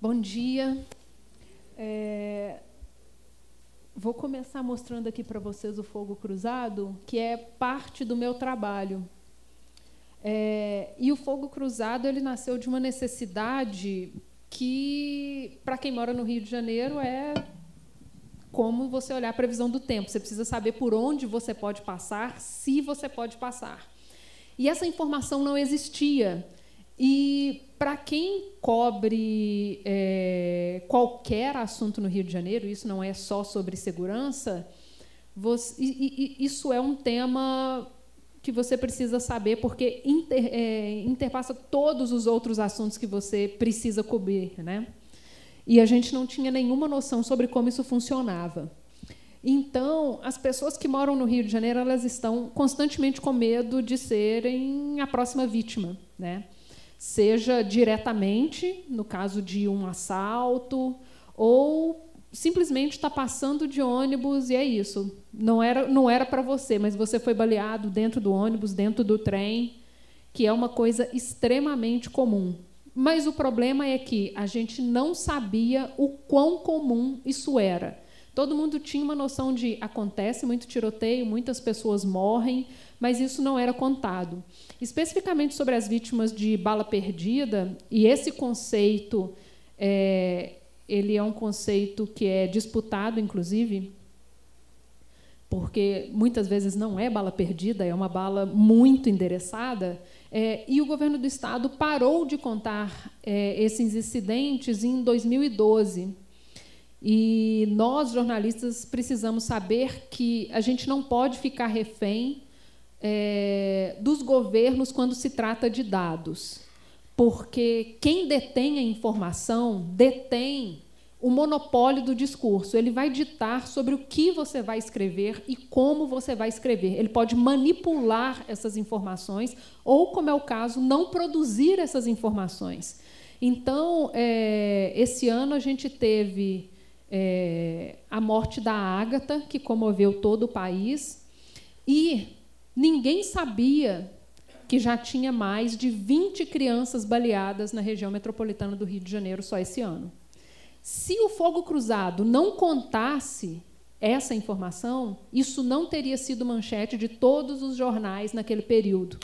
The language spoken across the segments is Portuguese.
Bom dia. É, vou começar mostrando aqui para vocês o fogo cruzado, que é parte do meu trabalho. É, e o fogo cruzado ele nasceu de uma necessidade que, para quem mora no Rio de Janeiro, é como você olhar a previsão do tempo. Você precisa saber por onde você pode passar, se você pode passar. E essa informação não existia. E para quem cobre é, qualquer assunto no Rio de Janeiro, isso não é só sobre segurança, você, e, e, isso é um tema que você precisa saber, porque inter, é, interpassa todos os outros assuntos que você precisa cobrir. Né? E a gente não tinha nenhuma noção sobre como isso funcionava. Então, as pessoas que moram no Rio de Janeiro, elas estão constantemente com medo de serem a próxima vítima, né? Seja diretamente, no caso de um assalto, ou simplesmente está passando de ônibus e é isso. Não era, não era para você, mas você foi baleado dentro do ônibus, dentro do trem, que é uma coisa extremamente comum. Mas o problema é que a gente não sabia o quão comum isso era. Todo mundo tinha uma noção de acontece muito tiroteio, muitas pessoas morrem, mas isso não era contado. Especificamente sobre as vítimas de bala perdida, e esse conceito é, ele é um conceito que é disputado, inclusive, porque muitas vezes não é bala perdida, é uma bala muito endereçada, é, e o governo do estado parou de contar é, esses incidentes em 2012. E nós, jornalistas, precisamos saber que a gente não pode ficar refém é, dos governos quando se trata de dados, porque quem detém a informação detém o monopólio do discurso. Ele vai ditar sobre o que você vai escrever e como você vai escrever. Ele pode manipular essas informações ou, como é o caso, não produzir essas informações. Então, é, esse ano a gente teve é, a morte da Ágata, que comoveu todo o país, e Ninguém sabia que já tinha mais de 20 crianças baleadas na região metropolitana do Rio de Janeiro só esse ano. Se o fogo cruzado não contasse essa informação, isso não teria sido manchete de todos os jornais naquele período.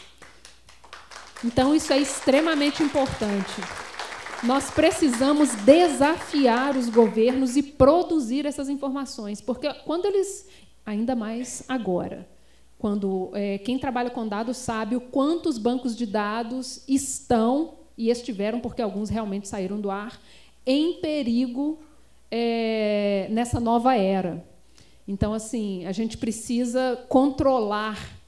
Então, isso é extremamente importante. Nós precisamos desafiar os governos e produzir essas informações, porque quando eles, ainda mais agora, quando é, quem trabalha com dados sabe o quanto os bancos de dados estão e estiveram, porque alguns realmente saíram do ar, em perigo é, nessa nova era. Então, assim, a gente precisa controlar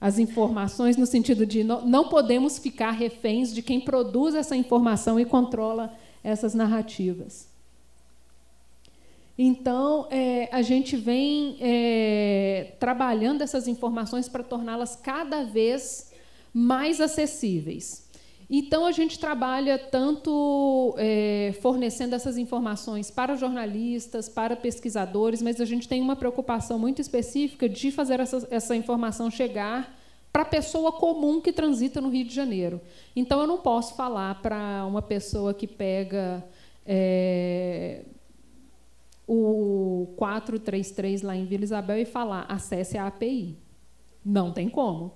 as informações no sentido de não, não podemos ficar reféns de quem produz essa informação e controla essas narrativas. Então, é, a gente vem é, trabalhando essas informações para torná-las cada vez mais acessíveis. Então, a gente trabalha tanto é, fornecendo essas informações para jornalistas, para pesquisadores, mas a gente tem uma preocupação muito específica de fazer essa, essa informação chegar para a pessoa comum que transita no Rio de Janeiro. Então, eu não posso falar para uma pessoa que pega. É, o 433 lá em Vila Isabel e falar acesse a API. Não tem como.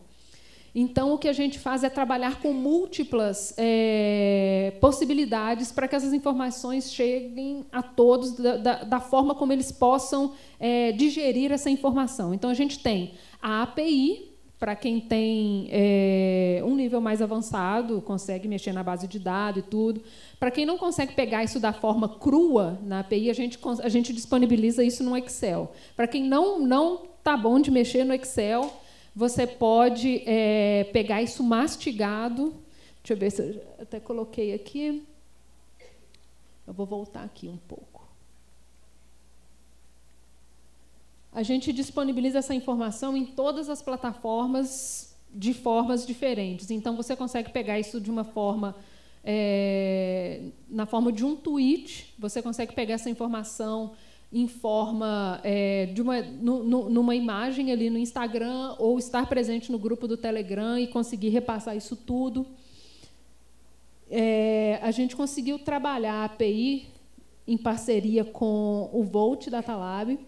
Então, o que a gente faz é trabalhar com múltiplas é, possibilidades para que essas informações cheguem a todos da, da, da forma como eles possam é, digerir essa informação. Então, a gente tem a API, para quem tem é, um nível mais avançado, consegue mexer na base de dados e tudo. Para quem não consegue pegar isso da forma crua na API, a gente, a gente disponibiliza isso no Excel. Para quem não não está bom de mexer no Excel, você pode é, pegar isso mastigado. Deixa eu ver se eu até coloquei aqui. Eu vou voltar aqui um pouco. Gente disponibiliza essa informação em todas as plataformas de formas diferentes. Então, você consegue pegar isso de uma forma, é, na forma de um tweet, você consegue pegar essa informação em forma é, de uma, no, no, numa imagem ali no Instagram ou estar presente no grupo do Telegram e conseguir repassar isso tudo. é, a gente conseguiu trabalhar a API em parceria com o Volt da Talab,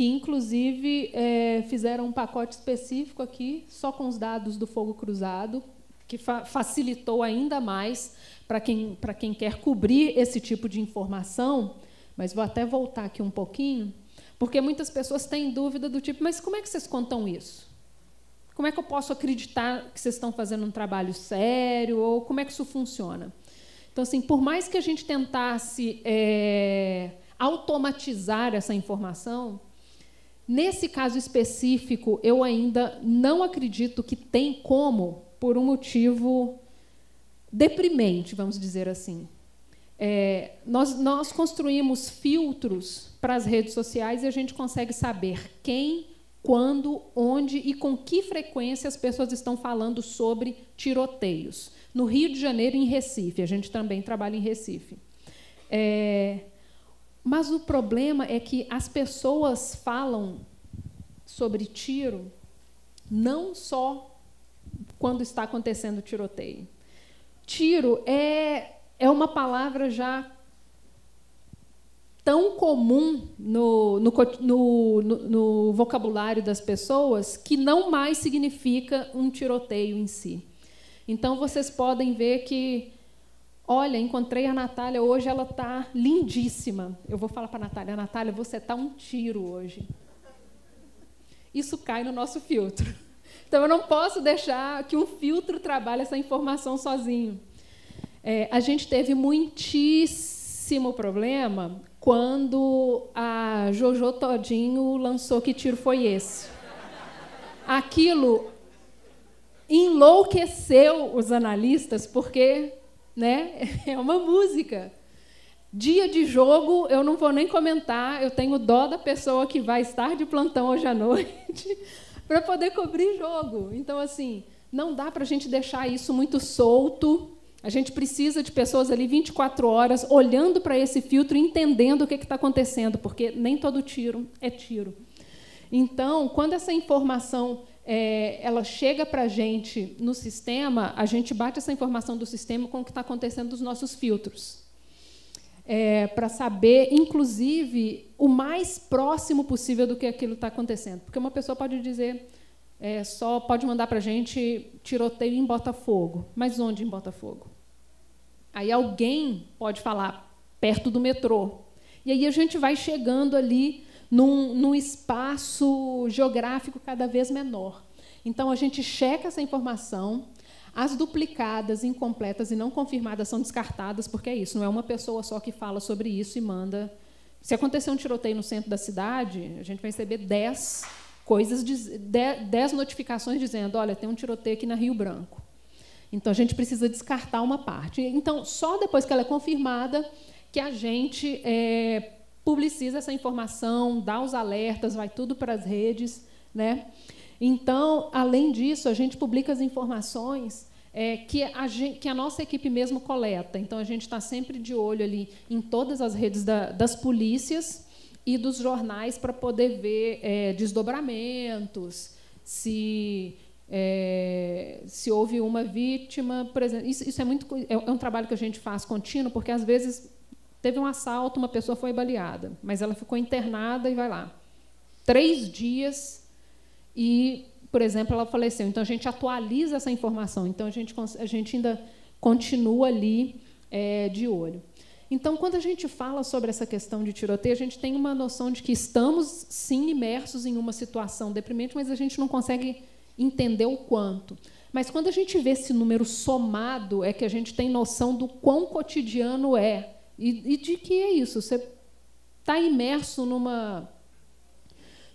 que inclusive é, fizeram um pacote específico aqui, só com os dados do fogo cruzado, que fa facilitou ainda mais para quem, quem quer cobrir esse tipo de informação. Mas vou até voltar aqui um pouquinho, porque muitas pessoas têm dúvida do tipo: mas como é que vocês contam isso? Como é que eu posso acreditar que vocês estão fazendo um trabalho sério? Ou como é que isso funciona? Então, assim, por mais que a gente tentasse é, automatizar essa informação, nesse caso específico, eu ainda não acredito que tem como, por um motivo deprimente, vamos dizer assim. É, nós, nós construímos filtros para as redes sociais e a gente consegue saber quem, quando, onde e com que frequência as pessoas estão falando sobre tiroteios no Rio de Janeiro em Recife. A gente também trabalha em Recife. É, mas o problema é que as pessoas falam sobre tiro não só quando está acontecendo tiroteio. Tiro é, é uma palavra já tão comum no, no, no, no, vocabulário das pessoas que não mais significa um tiroteio em si. Então vocês podem ver que, olha, encontrei a Natália hoje, ela está lindíssima. Eu vou falar para a Natália, Natália, você está um tiro hoje. Isso cai no nosso filtro. Então eu não posso deixar que um filtro trabalhe essa informação sozinho. É, a gente teve muitíssimo problema quando a Jojo Todinho lançou Que Tiro Foi Esse? Aquilo enlouqueceu os analistas, porque né, é uma música. Dia de jogo, eu não vou nem comentar, eu tenho dó da pessoa que vai estar de plantão hoje à noite para poder cobrir jogo. Então, assim, não dá para a gente deixar isso muito solto. A gente precisa de pessoas ali 24 horas olhando para esse filtro entendendo o que está acontecendo, porque nem todo tiro é tiro. Então, quando essa informação é, ela chega para a gente no sistema, a gente bate essa informação do sistema com o que está acontecendo nos nossos filtros. É, para saber, inclusive, o mais próximo possível do que aquilo está acontecendo. Porque uma pessoa pode dizer, é, só pode mandar para a gente tiroteio em Botafogo. Mas onde em Botafogo? Aí alguém pode falar perto do metrô. E aí a gente vai chegando ali num, num espaço geográfico cada vez menor. Então, a gente checa essa informação, as duplicadas, incompletas e não confirmadas são descartadas, porque é isso, não é uma pessoa só que fala sobre isso e manda. Se acontecer um tiroteio no centro da cidade, a gente vai receber 10 coisas, 10 notificações dizendo: olha, tem um tiroteio aqui na Rio Branco. Então a gente precisa descartar uma parte. Então, só depois que ela é confirmada que a gente é, publiciza essa informação, dá os alertas, vai tudo para as redes. Né? Então, além disso, a gente publica as informações é, que, a gente, que, a nossa equipe mesmo coleta. Então, a gente está sempre de olho ali em todas as redes da, das polícias e dos jornais para poder ver é, desdobramentos, se, é, se houve uma vítima. Por exemplo, isso, isso é, muito, é, é um trabalho que a gente faz contínuo, porque, às vezes, Teve um assalto, uma pessoa foi baleada, mas ela ficou internada e vai lá. Três dias e, por exemplo, ela faleceu. Então, a gente atualiza essa informação. Então, a gente, a gente ainda continua ali é, de olho. Então, quando a gente fala sobre essa questão de tiroteio, a gente tem uma noção de que estamos, sim, imersos em uma situação deprimente, mas a gente não consegue entender o quanto. Mas quando a gente vê esse número somado, é que a gente tem noção do quão cotidiano é e, e de que é isso? Você está imerso numa,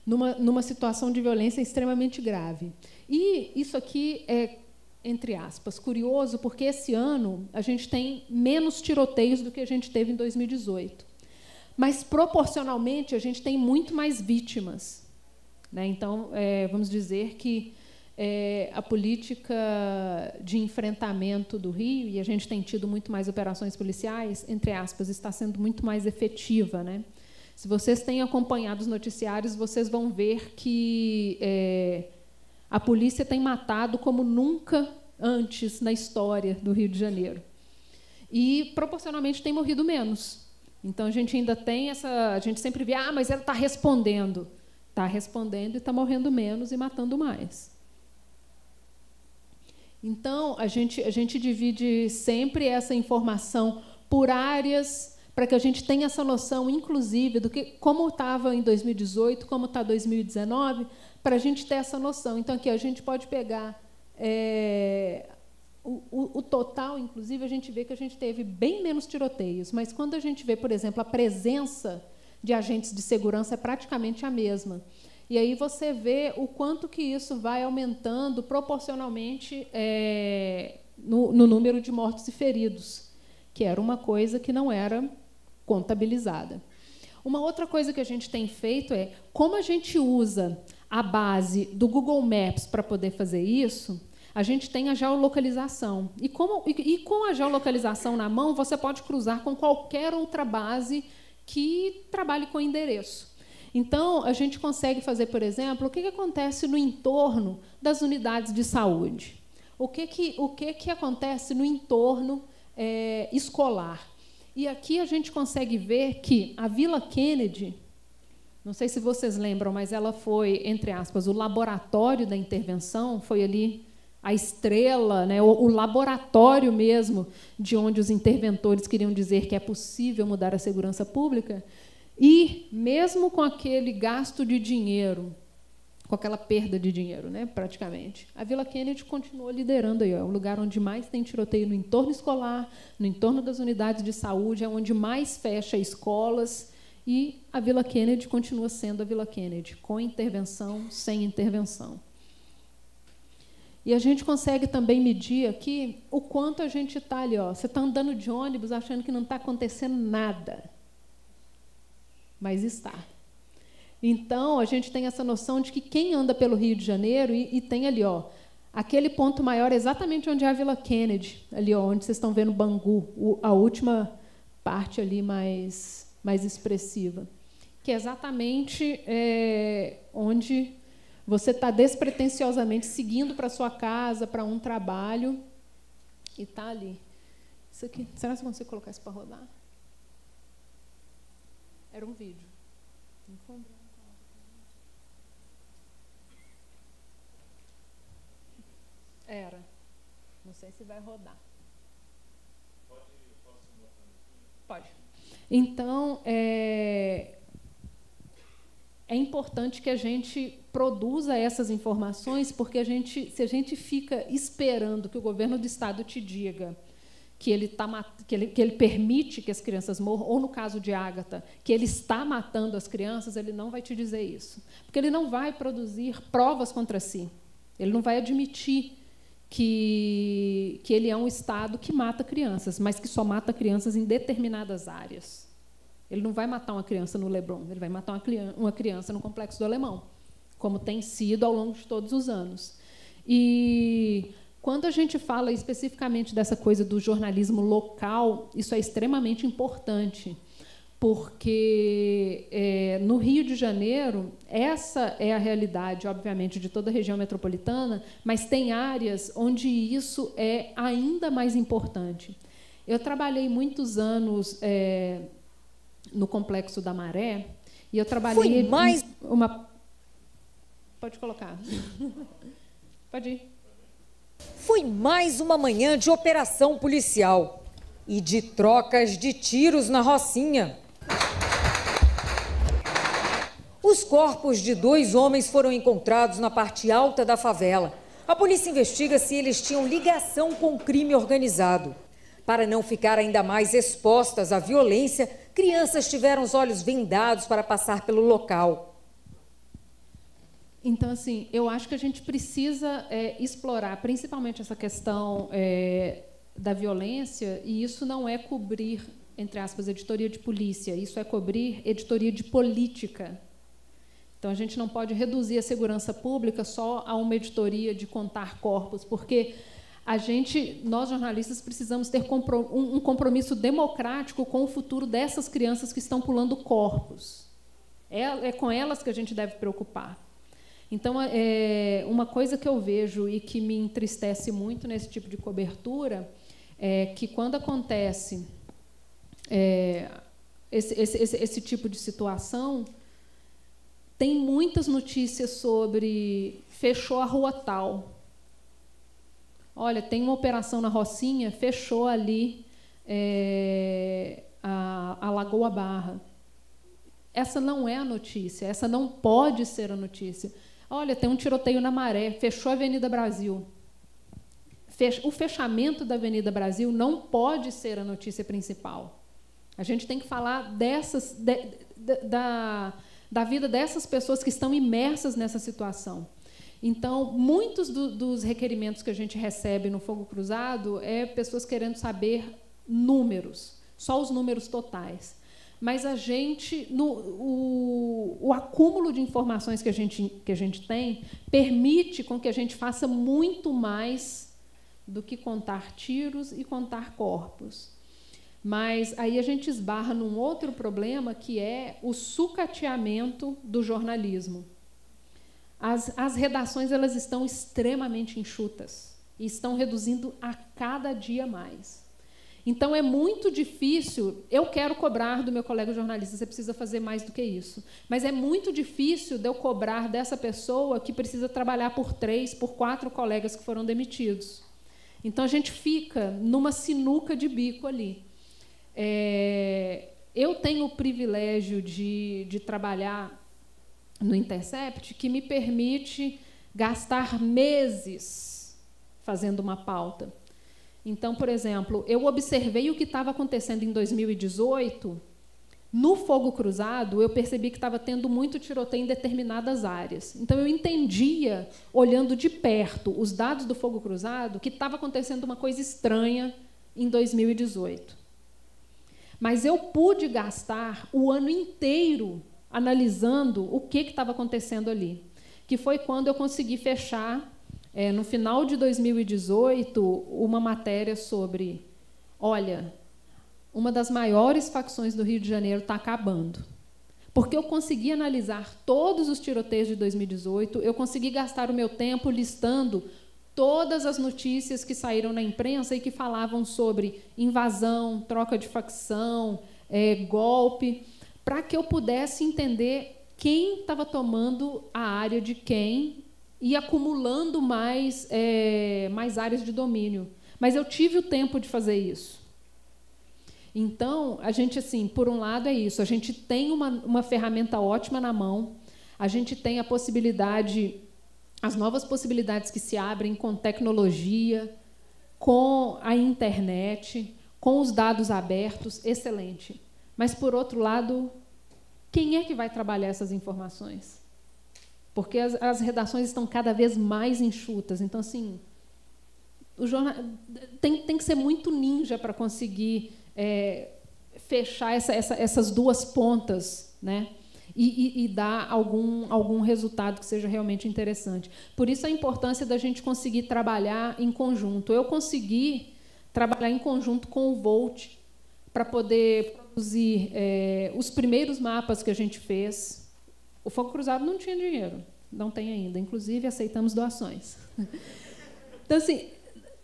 numa, numa situação de violência extremamente grave. E isso aqui é, entre aspas, curioso, porque esse ano a gente tem menos tiroteios do que a gente teve em 2018. Mas, proporcionalmente, a gente tem muito mais vítimas. Né? Então, é, vamos dizer que é, a política de enfrentamento do Rio, e a gente tem tido muito mais operações policiais, entre aspas, está sendo muito mais efetiva. Né? Se vocês têm acompanhado os noticiários, vocês vão ver que é, a polícia tem matado como nunca antes na história do Rio de Janeiro. e proporcionalmente tem morrido menos. Então a gente ainda tem essa, a gente sempre vê, ah, mas ela está respondendo, está respondendo e está morrendo menos e matando mais. Então a gente a gente divide sempre essa informação por áreas para que a gente tenha essa noção, inclusive, do que como estava em 2018, como está 2019, para a gente ter essa noção. Então aqui a gente pode pegar é, o, o, o, total, inclusive, a gente vê que a gente teve bem menos tiroteios, mas quando a gente vê, por exemplo, a presença de agentes de segurança é praticamente a mesma. E aí você vê o quanto que isso vai aumentando proporcionalmente é, no, no número de mortos e feridos, que era uma coisa que não era contabilizada. Uma outra coisa que a gente tem feito é como a gente usa a base do Google Maps para poder fazer isso a gente tem a geolocalização. E, como, e, e com a geolocalização na mão, você pode cruzar com qualquer outra base que trabalhe com endereço. Então, a gente consegue fazer, por exemplo, o que, que acontece no entorno das unidades de saúde. O que, que, o que, que acontece no entorno é, escolar. E aqui a gente consegue ver que a Vila Kennedy, não sei se vocês lembram, mas ela foi, entre aspas, o laboratório da intervenção, foi ali a estrela, né, o, o, laboratório mesmo de onde os interventores queriam dizer que é possível mudar a segurança pública. E, mesmo com aquele gasto de dinheiro, com aquela perda de dinheiro, né, praticamente, a Vila Kennedy continuou liderando aí, ó, o lugar onde mais tem tiroteio no entorno escolar, no entorno das unidades de saúde, é onde mais fecha escolas. E a Vila Kennedy continua sendo a Vila Kennedy, com intervenção, sem intervenção. E a gente consegue também medir aqui o quanto a gente está ali. Ó. Você está andando de ônibus achando que não está acontecendo nada. Mas está. Então, a gente tem essa noção de que quem anda pelo Rio de Janeiro e, e tem ali, ó, aquele ponto maior exatamente onde é a Vila Kennedy, ali ó, onde vocês estão vendo Bangu, o, a última parte ali mais, mais expressiva, que é exatamente é, onde você está despretensiosamente seguindo para sua casa, para um trabalho, e está ali. Isso aqui, será que você colocar isso para rodar? Um vídeo. Era. Não sei se vai rodar. Pode. Então, é, é importante que a gente produza essas informações, porque a gente, se a gente fica esperando que o governo do estado te diga que ele, tá, que, ele, que ele permite que as crianças morram, ou no caso de Ágata, que ele está matando as crianças, ele não vai te dizer isso. Porque ele não vai produzir provas contra si. Ele não vai admitir que, que ele é um Estado que mata crianças, mas que só mata crianças em determinadas áreas. Ele não vai matar uma criança no Leblon, ele vai matar uma criança no Complexo do Alemão, como tem sido ao longo de todos os anos. E quando a gente fala especificamente dessa coisa do jornalismo local, isso é extremamente importante, porque é, no Rio de Janeiro, essa é a realidade, obviamente, de toda a região metropolitana, mas tem áreas onde isso é ainda mais importante. Eu trabalhei muitos anos é, no complexo da Maré e eu trabalhei Foi mais uma Pode colocar. Pode ir. Foi mais uma manhã de operação policial e de trocas de tiros na Rocinha. Os corpos de dois homens foram encontrados na parte alta da favela. A polícia investiga se eles tinham ligação com o crime organizado. Para não ficar ainda mais expostas à violência, crianças tiveram os olhos vendados para passar pelo local. Então, assim, eu acho que a gente precisa é, explorar, principalmente essa questão é, da violência, e isso não é cobrir, entre aspas, editoria de polícia, isso é cobrir editoria de política. Então, a gente não pode reduzir a segurança pública só a uma editoria de contar corpos, porque a gente, nós jornalistas, precisamos ter um compromisso democrático com o futuro dessas crianças que estão pulando corpos. É, é com elas que a gente deve preocupar. Então, é, uma coisa que eu vejo e que me entristece muito nesse tipo de cobertura é que quando acontece é, esse, esse, esse, esse tipo de situação, tem muitas notícias sobre fechou a rua tal. Olha, tem uma operação na Rocinha, fechou ali é, a, a Lagoa Barra. Essa não é a notícia, essa não pode ser a notícia. Olha, tem um tiroteio na Maré, fechou a Avenida Brasil. O fechamento da Avenida Brasil não pode ser a notícia principal. A gente tem que falar dessas, de, de, da, da vida dessas pessoas que estão imersas nessa situação. Então, muitos do, dos requerimentos que a gente recebe no Fogo Cruzado é pessoas querendo saber números, só os números totais. Mas a gente, no, o, o acúmulo de informações que a, gente, que a gente tem permite com que a gente faça muito mais do que contar tiros e contar corpos. Mas aí a gente esbarra num outro problema que é o sucateamento do jornalismo. As, as redações elas estão extremamente enxutas e estão reduzindo a cada dia mais. Então é muito difícil. Eu quero cobrar do meu colega jornalista, você precisa fazer mais do que isso. Mas é muito difícil de eu cobrar dessa pessoa que precisa trabalhar por três, por quatro colegas que foram demitidos. Então a gente fica numa sinuca de bico ali. É, eu tenho o privilégio de, de trabalhar no Intercept que me permite gastar meses fazendo uma pauta. Então, por exemplo, eu observei o que estava acontecendo em 2018. No fogo cruzado, eu percebi que estava tendo muito tiroteio em determinadas áreas. Então, eu entendia, olhando de perto os dados do fogo cruzado, que estava acontecendo uma coisa estranha em 2018. Mas eu pude gastar o ano inteiro analisando o que estava acontecendo ali, que foi quando eu consegui fechar é, no final de 2018, uma matéria sobre: olha, uma das maiores facções do Rio de Janeiro está acabando. Porque eu consegui analisar todos os tiroteios de 2018, eu consegui gastar o meu tempo listando todas as notícias que saíram na imprensa e que falavam sobre invasão, troca de facção, é, golpe, para que eu pudesse entender quem estava tomando a área de quem e acumulando mais, é, mais áreas de domínio. Mas eu tive o tempo de fazer isso. Então, a gente, assim, por um lado é isso, a gente tem uma, uma ferramenta ótima na mão, a gente tem a possibilidade, as novas possibilidades que se abrem com tecnologia, com a internet, com os dados abertos, excelente. Mas, por outro lado, quem é que vai trabalhar essas informações? Porque as, as redações estão cada vez mais enxutas. Então, assim, o jornal tem, tem que ser muito ninja para conseguir é, fechar essa, essa, essas duas pontas, né? E, e, e, dar algum, algum resultado que seja realmente interessante. Por isso a importância da gente conseguir trabalhar em conjunto. Eu consegui trabalhar em conjunto com o Volt para poder produzir é, os primeiros mapas que a gente fez, o Fogo Cruzado não tinha dinheiro, não tem ainda. Inclusive, aceitamos doações. Então, assim,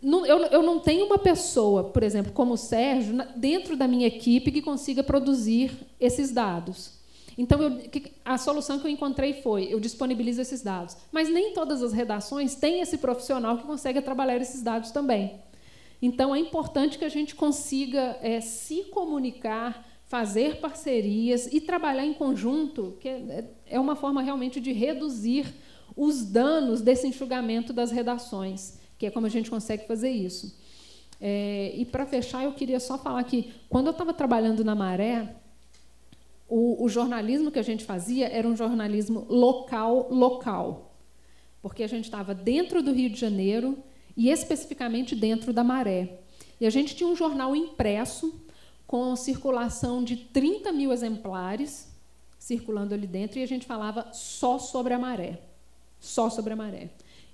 não, eu, eu não tenho uma pessoa, por exemplo, como o Sérgio, dentro da minha equipe que consiga produzir esses dados. Então, eu, a solução que eu encontrei foi: eu disponibilizo esses dados. Mas nem todas as redações têm esse profissional que consegue trabalhar esses dados também. Então, é importante que a gente consiga é, se comunicar fazer parcerias e trabalhar em conjunto, que é, é uma forma realmente de reduzir os danos desse enxugamento das redações, que é como a gente consegue fazer isso. É, e para fechar, eu queria só falar que quando eu estava trabalhando na Maré, o, o, jornalismo que a gente fazia era um jornalismo local, local, porque a gente estava dentro do Rio de Janeiro e especificamente dentro da Maré. E a gente tinha um jornal impresso com circulação de 30 mil exemplares circulando ali dentro, e a gente falava só sobre a maré. Só sobre a maré.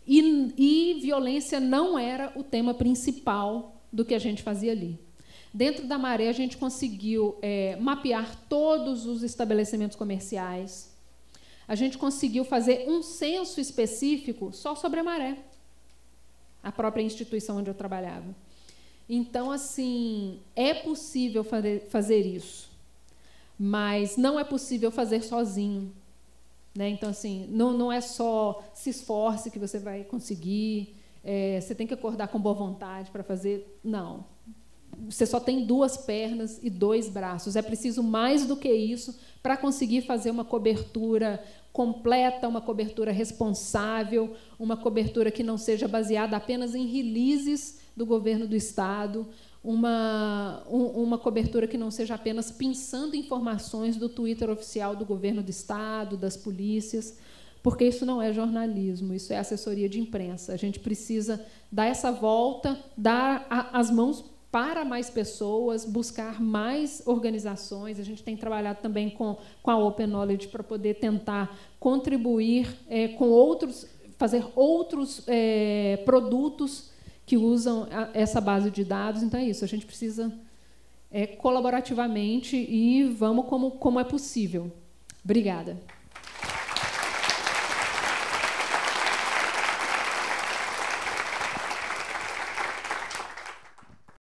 E, e violência não era o tema principal do que a gente fazia ali. Dentro da maré, a gente conseguiu é, mapear todos os estabelecimentos comerciais. A gente conseguiu fazer um censo específico só sobre a maré, a própria instituição onde eu trabalhava. Então, assim, é possível fazer isso, mas não é possível fazer sozinho. Né? Então, assim, não, não é só se esforce que você vai conseguir, é, você tem que acordar com boa vontade para fazer. Não. Você só tem duas pernas e dois braços. É preciso mais do que isso para conseguir fazer uma cobertura completa, uma cobertura responsável, uma cobertura que não seja baseada apenas em releases do governo do Estado, uma, um, uma cobertura que não seja apenas pensando informações do Twitter oficial do governo do Estado, das polícias, porque isso não é jornalismo, isso é assessoria de imprensa. A gente precisa dar essa volta, dar a, as mãos para mais pessoas, buscar mais organizações. A gente tem trabalhado também com, com a Open Knowledge para poder tentar contribuir é, com outros, fazer outros é, produtos que usam a, essa base de dados. Então é isso, a gente precisa é, colaborativamente e vamos como, como é possível. Obrigada.